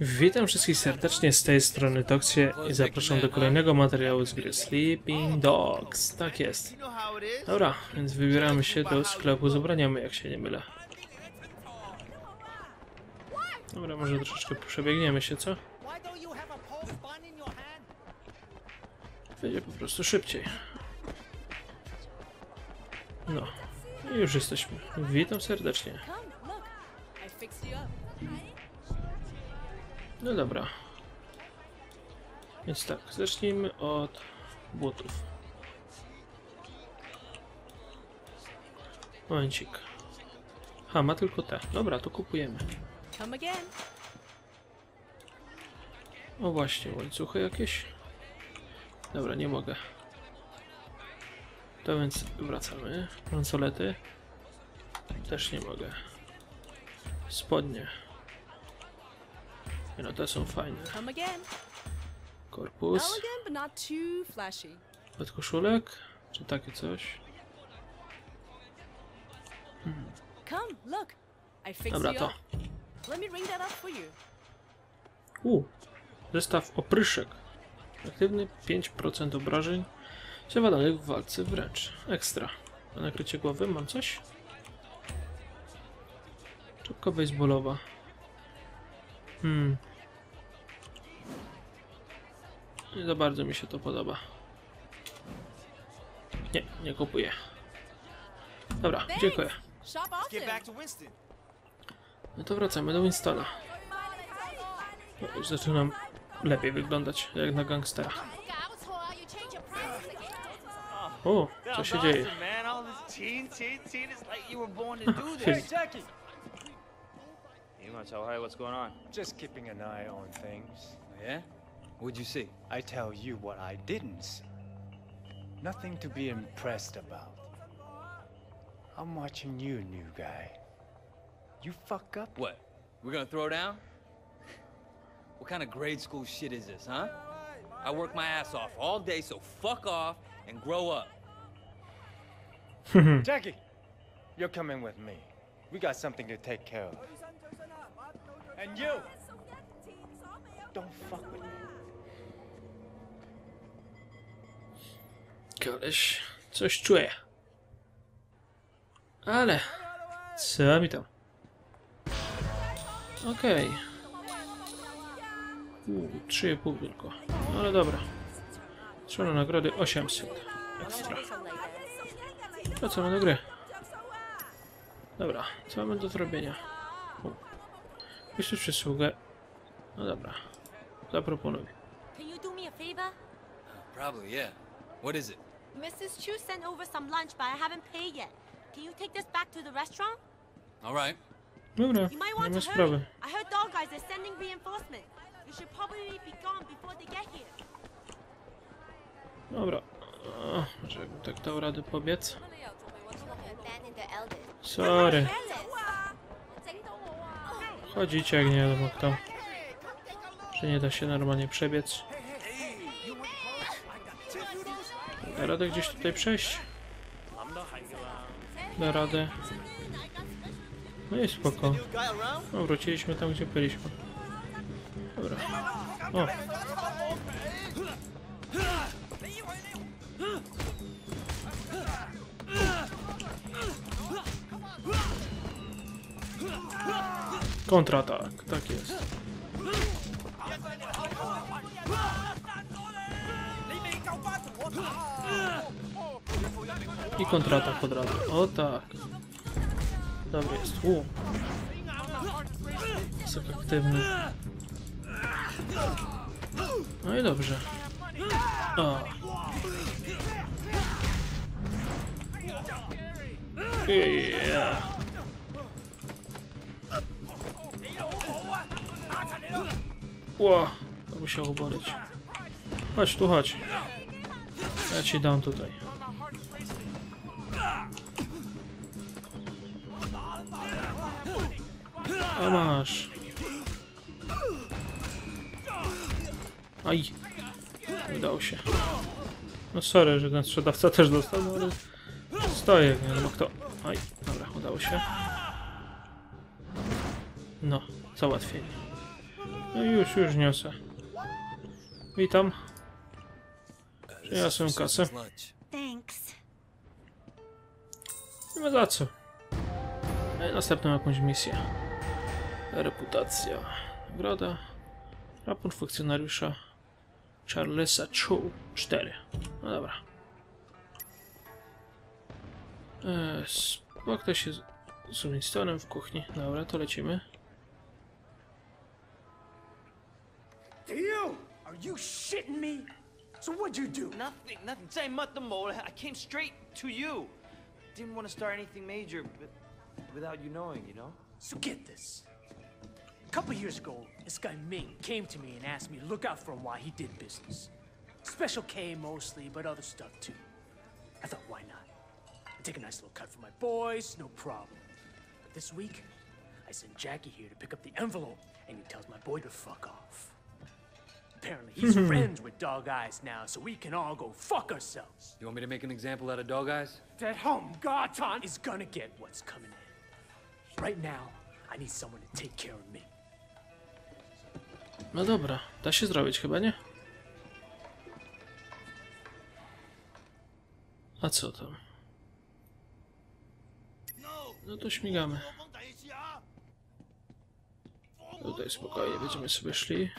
Witam wszystkich serdecznie z tej strony Toksie i zapraszam do kolejnego materiału z gry Sleeping Dogs. Tak jest. Dobra, więc wybieramy się do sklepu z ubraniami, jak się nie mylę. Dobra, może troszeczkę przebiegniemy się, co? Będzie po prostu szybciej. No, i już jesteśmy. Witam serdecznie. No dobra. Więc tak, zacznijmy od butów. Momencik. Ha, ma tylko te. Dobra, to kupujemy. O właśnie, łańcuchy jakieś? Dobra, nie mogę. To więc wracamy. Bransolety. Też nie mogę. Spodnie. No te są fajne. Korpus. Flashy. Podkoszulek? Czy takie coś? Fixed Dobra, to. U, zestaw opryszek. Aktywny 5% obrażeń zawadanych w walce wręcz. Ekstra. Na nakrycie głowy mam coś? Czapka baseballowa. Hmm. Nie za bardzo mi się to podoba. Nie, nie kupuję. Dobra, dziękuję. No to wracamy do Winstona. No, już zaczynam lepiej wyglądać, jak na gangstera. O, co się dzieje? Jackie! Hey, Marcel, hey, what's going on? Just keeping an eye on things. Yeah? What'd you see? I tell you what I didn't see. Nothing to be impressed about. I'm watching you, new guy. You fuck up? What? We're gonna throw down? What kind of grade school shit is this, huh? I work my ass off all day, so fuck off and grow up. Jackie! You're coming with me. We got something to take care of. And you! Don't fuck with me. Koleś, coś czuję. Ale, co mi tam? Okej. Okay. 3,5 tylko. Ale dobra. Trzeba nagrody 800. Ekstra. Wracamy do gry. Dobra, co mamy do zrobienia? Wyślij przysługę. No dobra. Zaproponuj. Can you do me a favor? Probably, yeah. What is it? Mrs. Chu sent over some lunch, but I haven't paid yet. Can you take this back to the restaurant? All right. Dobra, You might want to hurry. I heard dog guys are sending reinforcements. You should probably be gone before they get here. Dobra. O, może jakbym tak dał radę pobiec. Sorry. Chodzicie jak nie wiadomo kto. Że nie da się normalnie przebiec. Da radę gdzieś tutaj przejść? Da radę. No i spoko. No, wróciliśmy tam, gdzie byliśmy. Dobra. O, kontratak, tak jest. I kontratak od razu. O tak. Dobry jest. U. Jest aktywny. No i dobrze. O. Yeah. Ło, to musiało boleć. Chodź tu, chodź. Ja ci dam tutaj. A masz. Aj. Udało się. No sorry, że ten sprzedawca też dostał, no ale stoję, nie wiem kto. Aj, dobra, udało się. No, załatwienie. No już, już niosę. Witam. Przyniosłem kasę. Thanks. Nie ma za co. No i następną jakąś misję. Reputacja. Nagroda. Raport funkcjonariusza Charlesa Chu 4. No dobra. Eee, spotkaj się z, z Winstonem w kuchni. Dobra, to lecimy. You? Are you shitting me? So what'd you do? Nothing, nothing. Say much more. I came straight to you. Didn't want to start anything major, but without you knowing, you know? So get this. A couple years ago, this guy Ming came to me and asked me to look out for him while he did business. Special K mostly, but other stuff too. I thought, why not? I take a nice little cut for my boys, no problem. But this week, I sent Jackie here to pick up the envelope, and he tells my boy to fuck off. Apparently, he's friends with Dog Eyes now, so we can all go fuck ourselves. You want me to make an example out of Dog Eyes? That home Garton is gonna get what's coming in. Right now, I need someone to take care of me. No dobra, da się zrobić chyba, nie? A co tam? No to śmigamy. Tutaj spokojnie będziemy sobie szli.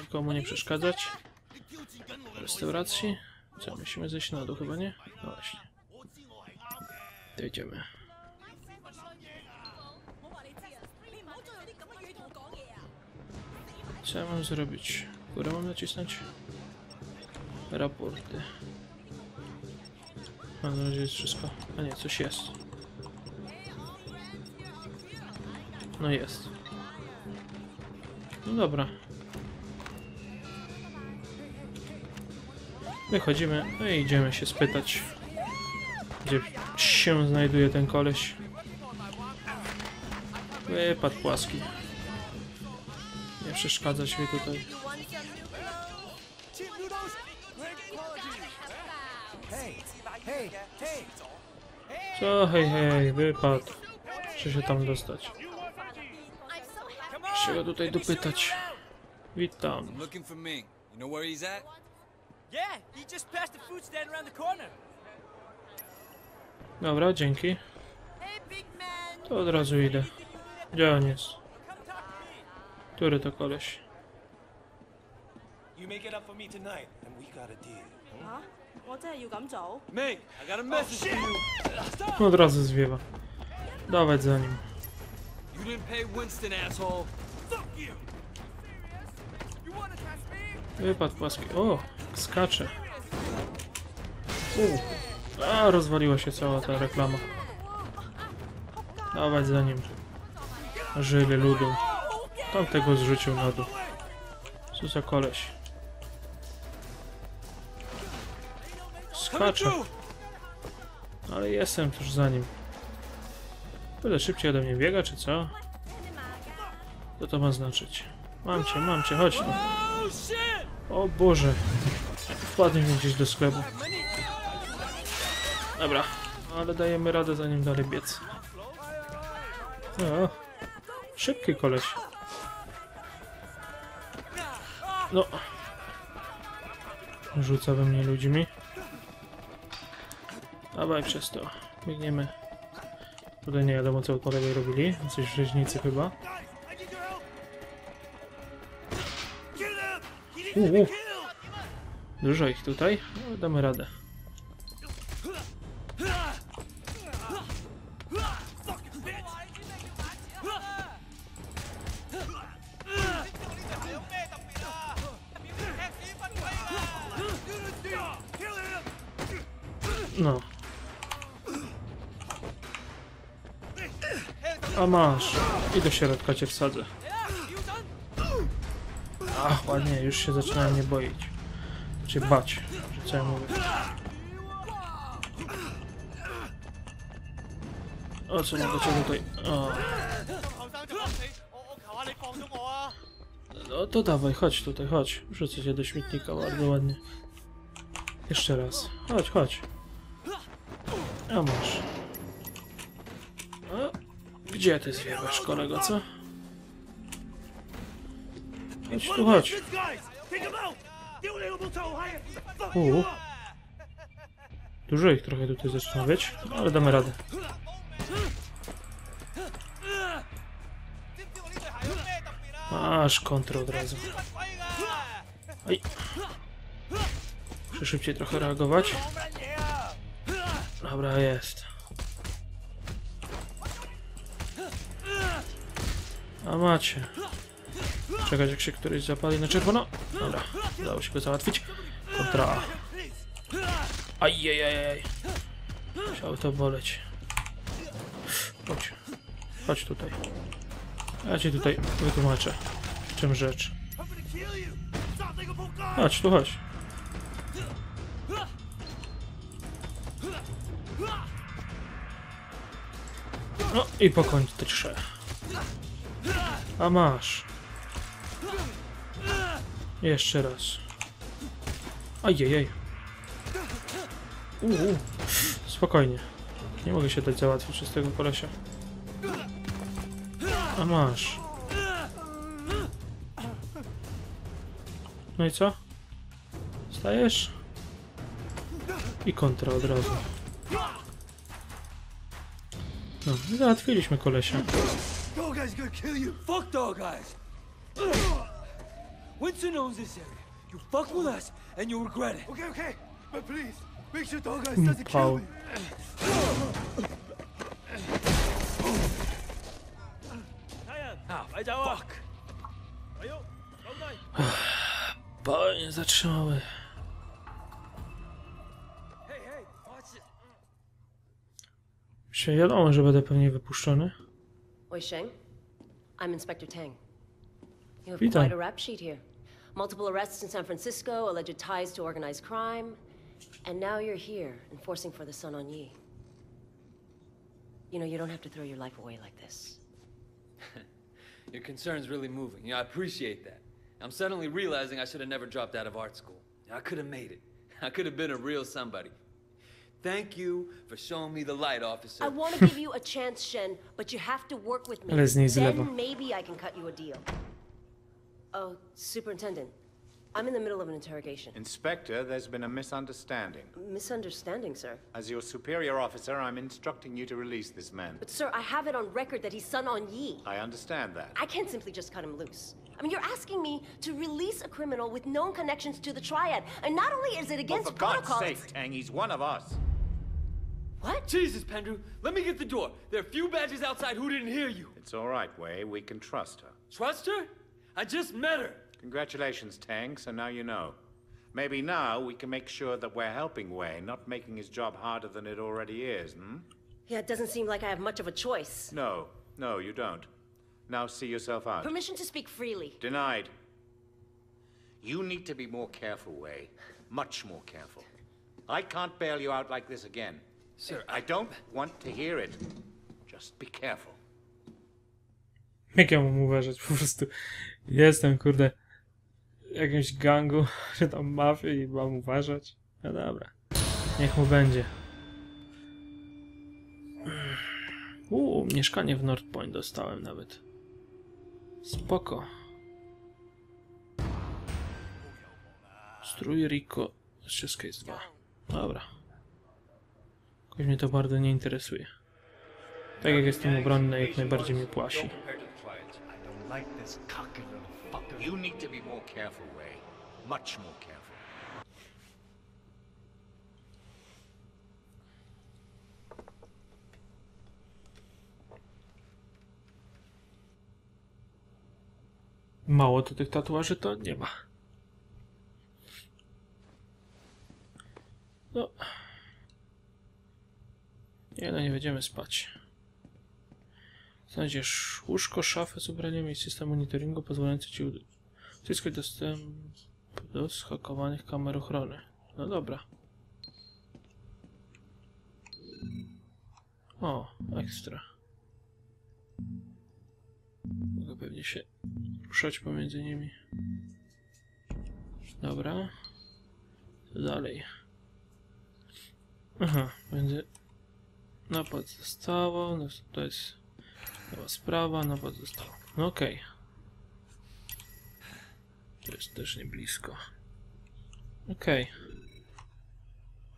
Nikomu nie przeszkadzać. W restauracji. Co, musimy zejść na dół chyba, nie? No właśnie. To idziemy. Co ja mam zrobić? Górę mam nacisnąć? Raporty. Mam nadzieję, jest wszystko. A nie, coś jest. No jest. No dobra. Wychodzimy, no i idziemy się spytać, gdzie się znajduje ten koleś. Wypad płaski. Nie przeszkadzać mi tutaj. Co? Hej, hej, wypad. Muszę się tam dostać Muszę go tutaj dopytać. Witam. I'm looking for Ming. You know where he's at? Yeah, he just passed the food stand around the corner. Dobra, dzięki. Hey, big man. To od razu idę. Gdzie on jest? Który to koleś? You make it up for me tonight, and we got a deal. 吓？我真系要咁做？ Ming, I got a message for you. Od razu zwiewa. Dawać za nim. You didn't pay Winston, asshole. Wypad płaski. O! Skacze. U. A, rozwaliła się cała ta reklama. Dawać za nim. Żyli ludu. Tamtego zrzucił na dół. Co za koleś. Skacze. Ale jestem tuż za nim. Tyle szybciej ode mnie biega, czy co? Co to ma znaczyć? Mam cię, mam cię, chodź tu. O Boże. Wpadnie mi gdzieś do sklepu. Dobra, ale dajemy radę zanim dalej biec. No, szybki koleś. No. Rzuca we mnie ludźmi. Dawaj przez to. Biegniemy. Tutaj nie wiadomo co po lewej robili. Coś rzeźnicy chyba. Dużo ich tutaj. No, damy radę. No. A masz. I do środka cię wsadzę. Ach, ładnie, już się zaczynałem nie boić. Czy bać, co ja mówię. O co mogę cię tutaj... O. No to dawaj, chodź tutaj, chodź. Wrzucę cię do śmietnika bardzo ładnie. Jeszcze raz. Chodź, chodź. A masz. O, gdzie ty zwiewasz, kolego, co? Chodź tu, chodź. U. Dużo ich trochę tutaj zaczyna być, ale damy radę. Masz kontrę od razu. Oj. Muszę szybciej trochę reagować. Dobra, jest. A macie. Czekać jak się któryś zapali na czerwono. Dobra, udało się go załatwić. Kontra. Ajajajaj. Musiało to boleć. Chodź. Chodź tutaj. Ja ci tutaj wytłumaczę. W czym rzecz. Chodź, tu chodź. No i po kontrze. A masz. Jeszcze raz. Ajajaj. Uuu. Spokojnie. Nie mogę się dać załatwić przez tego kolesia. A masz. No i co? Stajesz? I kontra od razu. No, załatwiliśmy kolesia. Dog guy's gonna kill you. Fuck dog eyes. Winston owns this area. You fuck with us, and you'll regret it. Okay, okay. But please, make sure dog eyes doesn't kill me. Fuck. Panie zatrzymały. Hey, hey, watch it. Się wiadomo, że będę pewnie wypuszczony. Wei Sheng, I'm Inspector Tang. You have Witam. quite a rap sheet here. Multiple arrests in San Francisco, alleged ties to organized crime, and now you're here, enforcing for the Sun on Yi. You know, you don't have to throw your life away like this. Your concern's really moving. You know, I appreciate that. I'm suddenly realizing I should have never dropped out of art school. I could have made it. I could have been a real somebody. Thank you for showing me the light, officer. I want to give you a chance, Shen, but you have to work with me. Ale z. Then maybe I can cut you a deal. Oh, Superintendent, I'm in the middle of an interrogation. Inspector, there's been a misunderstanding. Misunderstanding, sir. As your superior officer, I'm instructing you to release this man. But, sir, I have it on record that he's Sun on Yi. I understand that. I can't simply just cut him loose. I mean, you're asking me to release a criminal with known connections to the Triad, and not only is it Well, against for God's protocol, sake, Tang, he's one of us. what? Jesus, Pendrew, let me get the door. There are a few badges outside who didn't hear you. It's all right, Wei. We can trust her. Trust her? I just met her. Congratulations, Tang, so now you know. Maybe now we can make sure that we're helping Wei, not making his job harder than it already is, hmm? Yeah, it doesn't seem like I have much of a choice. No, no, you don't. Now see yourself out. Permission to speak freely. Denied. You need to be more careful, Wei. Much more careful. I can't bail you out like this again. Sir, I don't want to hear it. Just be careful. Jak ja mam uważać? Po prostu jestem, kurde, w jakimś gangu, czy tam mafii i mam uważać. No dobra. Niech mu będzie. Uuu, mieszkanie w North Point dostałem nawet. Spoko. Strój Rico z Czeska jest dwa. Dobra. Jakoś mnie to bardzo nie interesuje. Tak jak jestem obronny, jak najbardziej mnie płasi. Like this cocky little fucker. You need to be more careful. Much more careful. Mało to tych tatuaży to nie ma. No. Nie no, nie będziemy spać. Znajdziesz łóżko, szafę z ubraniami i system monitoringu pozwalający ci uzyskać dostęp do schakowanych kamer ochrony. No dobra. O, ekstra. Mogę pewnie się ruszać pomiędzy nimi. Dobra. Co dalej? Aha, będzie napad zostało, no to jest nowa sprawa, napad zostało. No okej. To jest też nie blisko. Okej.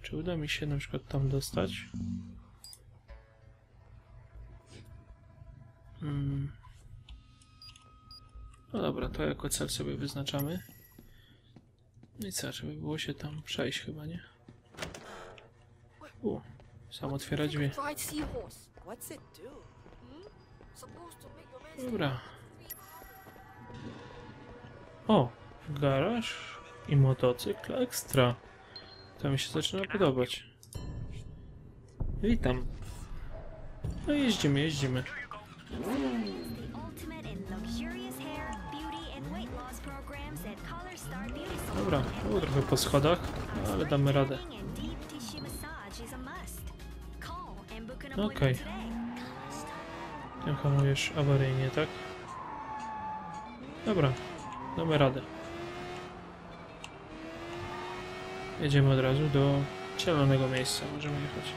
Czy uda mi się na przykład tam dostać? Hmm. No dobra, to jako cel sobie wyznaczamy. No i co, żeby było się tam przejść chyba, nie? U, sam otwiera drzwi. Dobra. O, garaż i motocykl ekstra. To mi się zaczyna podobać. Witam. No jeździmy, jeździmy. Dobra, było trochę po schodach, ale damy radę. And deep Tym hamujesz awaryjnie, tak? Dobra, damy radę. Jedziemy od razu do zielonego miejsca, możemy jechać.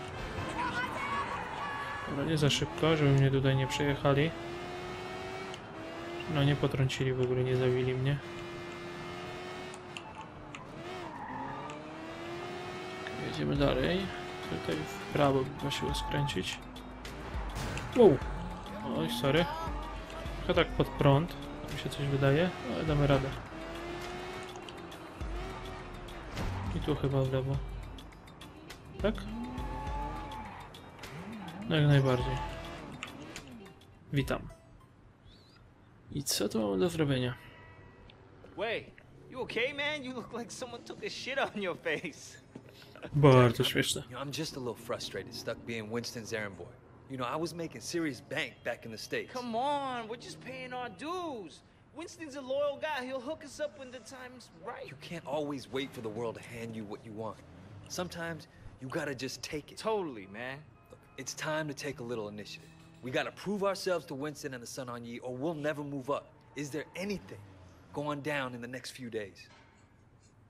Dobra, nie za szybko, żeby mnie tutaj nie przejechali. No nie potrącili w ogóle, nie zawili mnie. Jedziemy dalej. Tutaj w prawo by prosiło skręcić. Wow. Oj, sorry. Trochę tak pod prąd, mi się coś wydaje, ale damy radę. I tu chyba w lewo. Tak? No jak najbardziej. Witam. I co tu mamy do zrobienia? Wait, you okay, man? You look like someone took a shit on your face. Bardzo śmieszne. You know, I'm just a little frustrated stuck being Winston's errand boy. You know, I was making serious bank back in the States. Come on, we're just paying our dues. Winston's a loyal guy. He'll hook us up when the time's right. You can't always wait for the world to hand you what you want. Sometimes you gotta just take it. Totally, man. Look, it's time to take a little initiative. We gotta prove ourselves to Winston and the Sun on Yi, or we'll never move up. Is there anything going down in the next few days?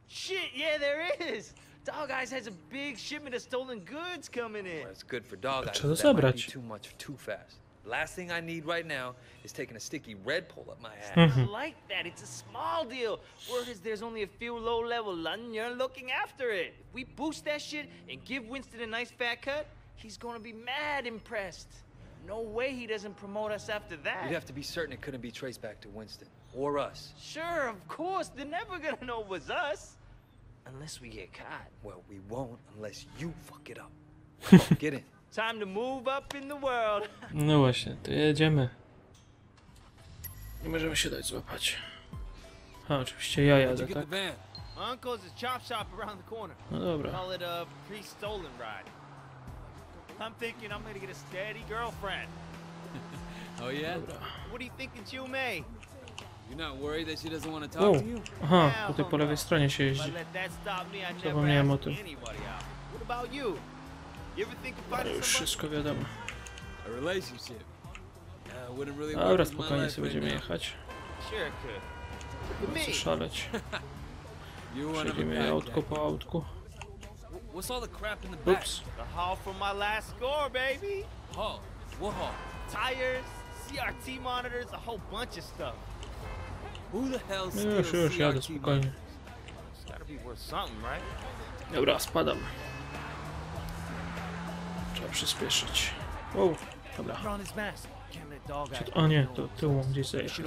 Shit, yeah, there is. Dog Eyes has a big shipment of stolen goods coming in. Well, it's good for dog eyes. That might be too much too fast. Last thing I need right now is taking a sticky red pull up my ass. Mhm. I like that. It's a small deal. Word is there's only a few low-level London looking after it. If we boost that shit and give Winston a nice fat cut, he's gonna be mad impressed. No way he doesn't promote us after that. You'd have to be certain it couldn't be traced back to Winston or us. Sure, of course. They're never gonna know it was us. Unless we get caught. Well, we won't unless you fuck it up. Get in. Time to move up in the world. No właśnie, to jedziemy. Nie możemy się dać złapać. A, oczywiście ja jadę, tak? van? My uncle's a chop shop around the corner. No dobra. Call it a pre-stolen ride. I'm thinking I'm gonna get a steady girlfriend. Oh yeah? What do you think of Jill You? Aha, tutaj po lewej stronie się jeździ. Zapomniałem o tym. Ale już wszystko wiadomo. Dobra, spokojnie sobie będziemy jechać. Co szaleć. Przejdziemy autko po autku. What's all the crap in the back? Ups. The haul from my last score, baby. Haul. What haul? Tires, CRT monitors, a whole bunch of stuff. Już, steals już jadę spokojnie. Dobra, spadam. Trzeba przyspieszyć. Wow, dobra. Eyes O nie, to tyłu gdzieś zajechać.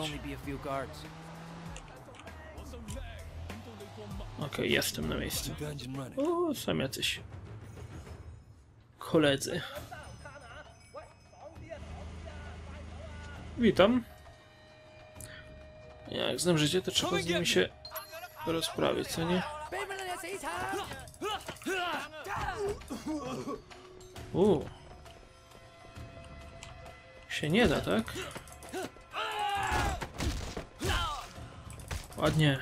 Okej, jestem na miejscu. O, sam jacyś. Koledzy. Witam. Jak znam życie, to trzeba z nimi się rozprawić, co nie? U. Się nie da, tak? Ładnie.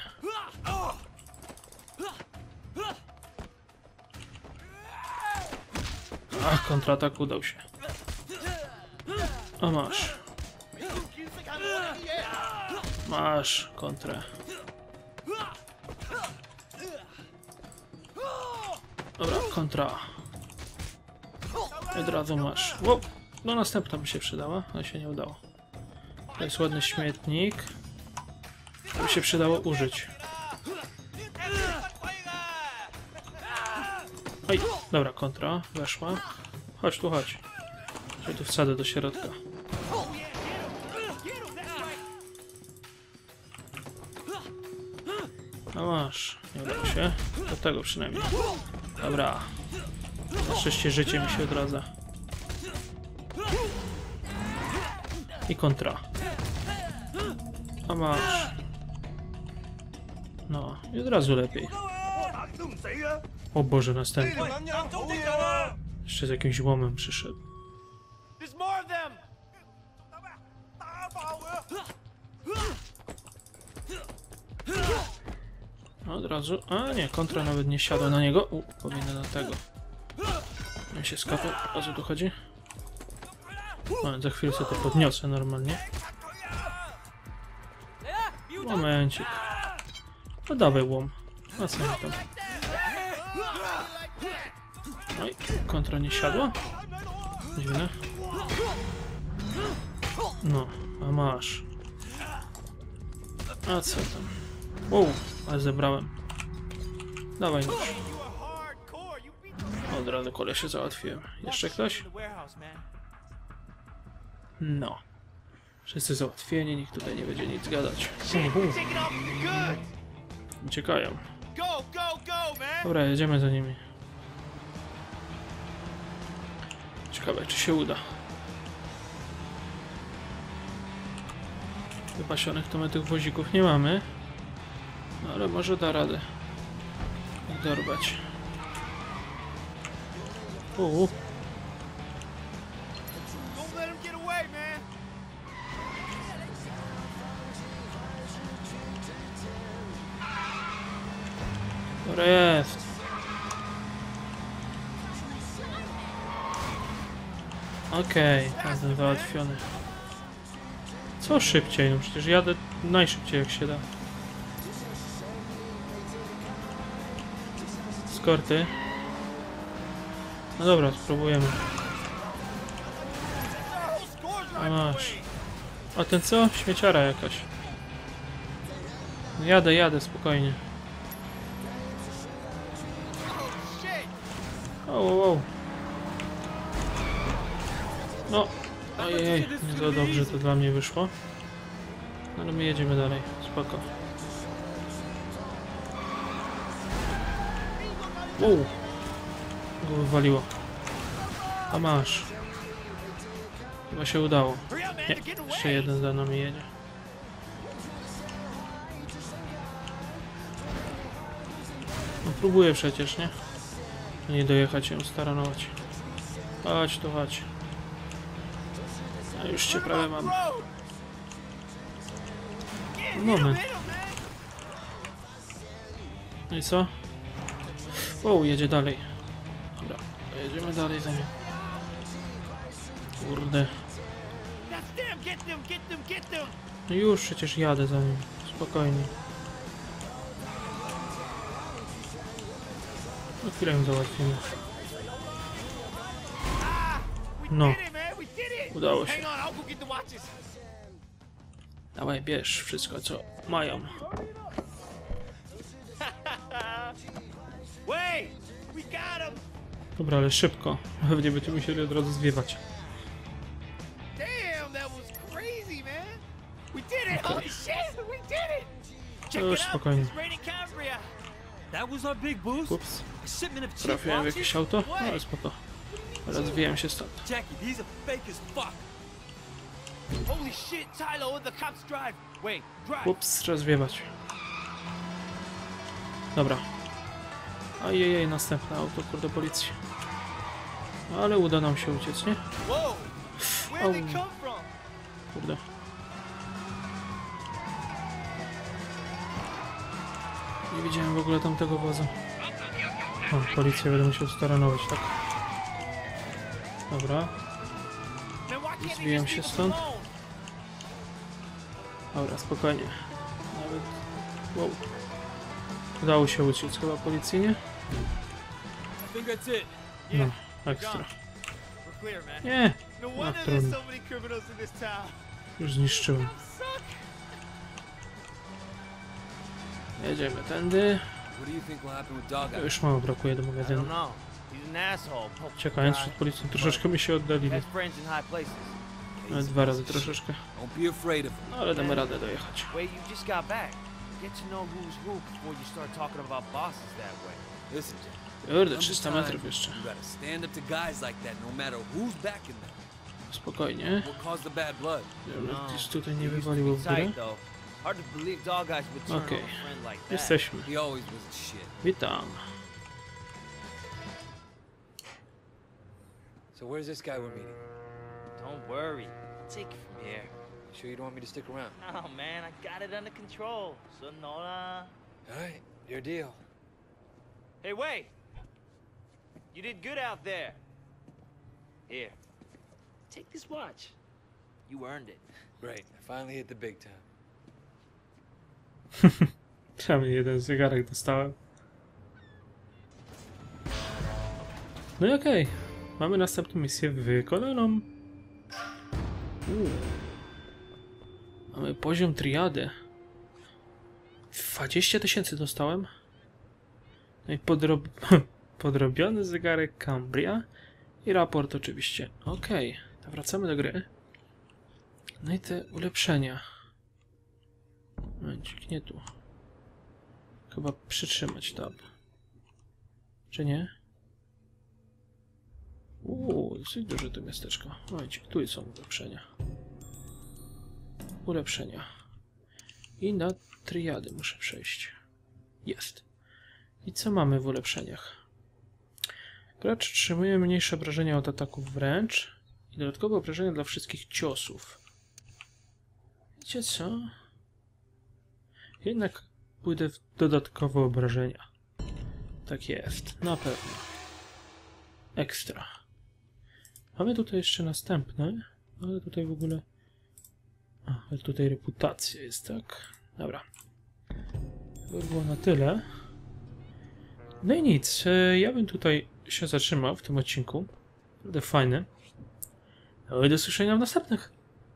Ach, kontratak udał się. A masz. Masz kontrę. Dobra, kontra. Od razu masz. No następna by się przydała, ale się nie udało. To jest ładny śmietnik. To by się przydało użyć. Oj, dobra, kontra, weszła. Chodź tu, chodź. Tu wsadzę do środka. No masz, nie udało się. Do tego przynajmniej. Dobra. Na szczęście życie mi się odradza. I kontra. A masz. No, i od razu lepiej. O Boże, następny. Jeszcze z jakimś łomem przyszedł. Od razu. A nie, kontra nawet nie siadła na niego. U, powinna na tego. On się skapał. O co tu chodzi? O, za chwilę sobie to podniosę normalnie. Momencik. No dawaj łom. A co tam? Oj, kontra nie siadła? Dziwne. No, a masz. A co tam? Wow, ale zebrałem. Dawaj nóż. Od razu kolesie załatwiłem. Jeszcze ktoś? No. Wszyscy załatwieni, nikt tutaj nie będzie nic gadać. Uciekają. Dobra, jedziemy za nimi. Ciekawe, czy się uda. Wypasionych to my tych wozików nie mamy. No ale może da radę. Dorwać. Uuu, dobra jest. Okej, okay, ten załatwiony. Co szybciej? No przecież jadę najszybciej jak się da. Skorty. No dobra, spróbujemy. A masz. A ten co? Śmieciara jakaś. Jadę, jadę, spokojnie. O, o, o. No, ojej, nie za dobrze to dla mnie wyszło. No, Ale my jedziemy dalej, spoko. Wow. Go wywaliło. A masz. Chyba się udało. Nie, jeszcze jeden za nami jedzie. No próbuję przecież, nie? Nie dojechać ją staranować. Chodź tu, chodź. A już cię prawie mam. Moment. No i co? O, jedzie dalej. Dobra, jedziemy dalej za nim. Kurde. No już przecież jadę za nim. Spokojnie. No chwilę ją załatwimy. No, udało się. Dawaj, bierz wszystko co mają. Dobra, ale szybko. Pewnie będziemy musieli od razu zwiewać. Damn, that was crazy, man! We did it! Okay. Już out! spokojnie. Ups, trafiłem w jakieś auto? No ale spoko. Rozwijam się stąd. Jackie, these are fake as fuck. Holy shit, Tylo, the cops drive. Wait, drive. Ups, trzeba zwiewać. Dobra. Ajajaj, następne auto, kurde, policji. Ale uda nam się uciec, nie? From? Kurde. Nie widziałem w ogóle tamtego wozu. O, policję będę musiał staranować, tak? Dobra, Zbijam się stąd. dobra, spokojnie. Nawet... Wow. Udało się uciec chyba policji, nie? I think that's it. No, we're ekstra. gone. We're clear, man. Nie! No A, wonder there's trudno. so many criminals in this town. Już zniszczyłem. Suck. Jedziemy tędy. Już mało brakuje do magazynu. Czekając przed policją troszeczkę mi się oddalili. Nawet dwa razy troszeczkę. Don't be afraid of him. No, ale damy radę dojechać. Wait, you just got back. Get to know who's who before you start talking about bosses that way. Listen, Jack. Kurde, 300 metrów jeszcze. You gotta stand up to guys like that no matter who's backing them. Spokojnie. What caused the bad blood? Żeby gdzieś tutaj nie He used to wywaliło be w górę. tight, though. Hard to believe dog guys would turn Okej. on a friend like that. Jesteśmy. He always was a shit. Witam. So where's this guy we're meeting? Don't worry. I'll take it from here. You sure you don't want me to stick around? No, man, I got it under control. Sonora. All right, your deal. Hey, wait! You did good out there. Here. Take this watch. You earned it. Great, I finally hit the big time. Przynajmniej jeden zegarek dostałem. No i okej. Mamy następną misję wykonaną. Uuu. Mamy poziom triady. 20 tysięcy dostałem. No i podrob... podrobiony zegarek Cambria. I raport oczywiście. Okej, to wracamy do gry. No i te ulepszenia. Momencik, nie tu. Chyba przytrzymać tab. Czy nie? Uuu, dosyć duże to miasteczko. Momencik, tu są ulepszenia. Ulepszenia. I na triady muszę przejść. Jest. I co mamy w ulepszeniach? Gracz otrzymuje mniejsze obrażenia od ataków wręcz i dodatkowe obrażenia dla wszystkich ciosów. Wiecie co? Jednak pójdę w dodatkowe obrażenia. Tak jest, na pewno. Ekstra. Mamy tutaj jeszcze następne, ale tutaj w ogóle... A, ale tutaj reputacja jest, tak? Dobra. To by było na tyle. No i nic, e, ja bym tutaj się zatrzymał w tym odcinku. Naprawdę fajny. No i do słyszenia w następnych.